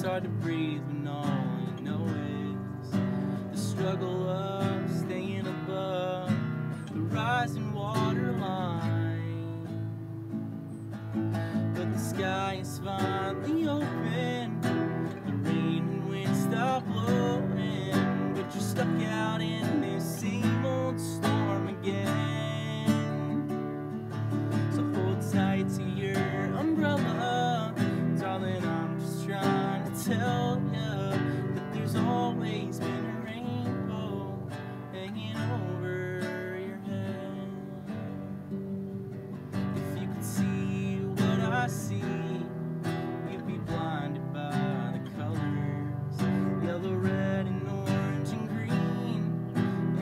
It's hard to breathe when all you know is the struggle of staying above the rising water line. But the sky is finally open. tell you that there's always been a rainbow hanging over your head. If you could see what I see, you'd be blinded by the colors yellow, red, and orange, and green,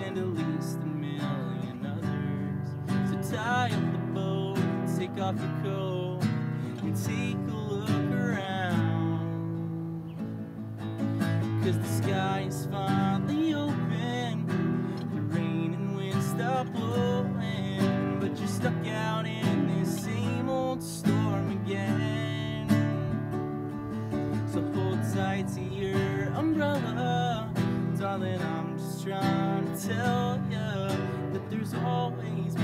and at least a million others. So tie up the bow, take off your coat, and take a Cause the sky is finally open, the rain and wind stop blowing, but you're stuck out in this same old storm again. So hold tight to your umbrella, darling. I'm just trying to tell you that there's always